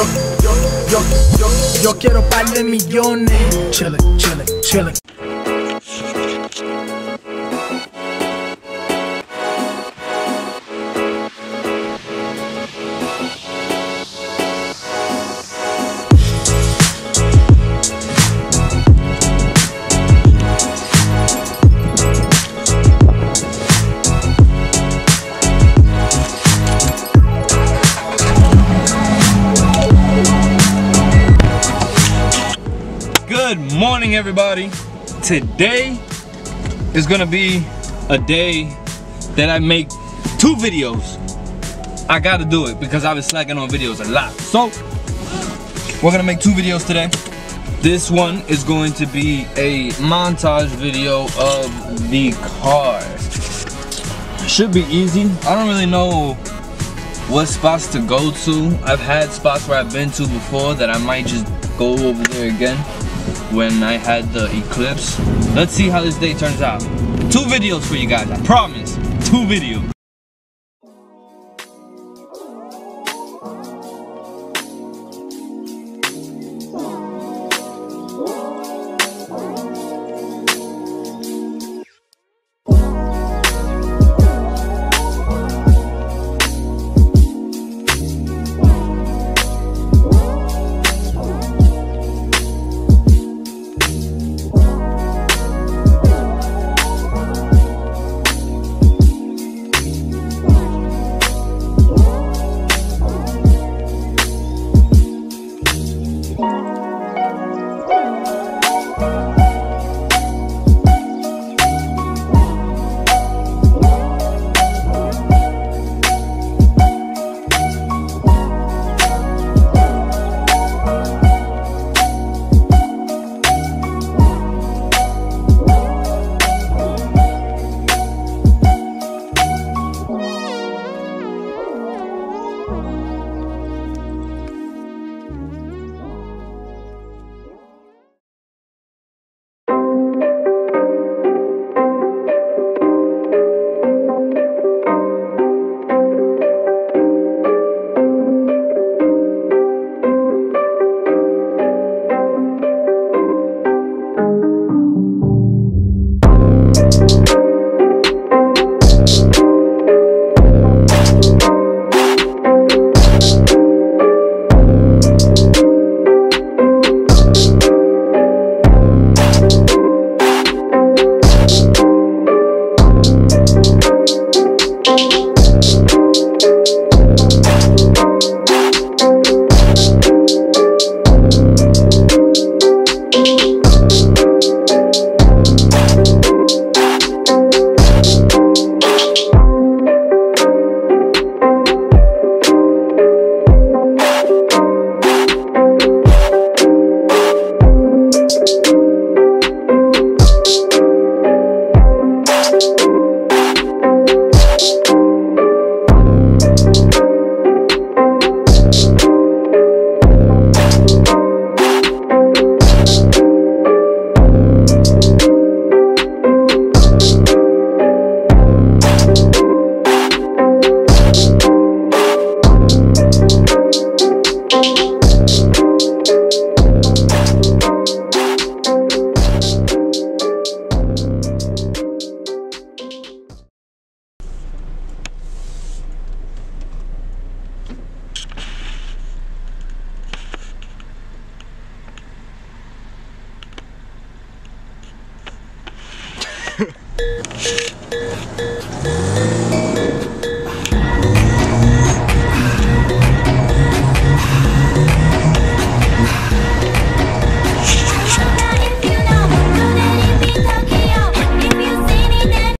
yo, yo, yo, yo, yo quiero par de millones. Chillin', chillin', chillin'. Good morning, everybody. Today is gonna be a day that I make two videos. I gotta do it because I've been slacking on videos a lot. So, we're gonna make two videos today. This one is going to be a montage video of the car. Should be easy. I don't really know what spots to go to. I've had spots where I've been to before that I might just go over there again when I had the eclipse. Let's see how this day turns out. Two videos for you guys, I promise. Two videos.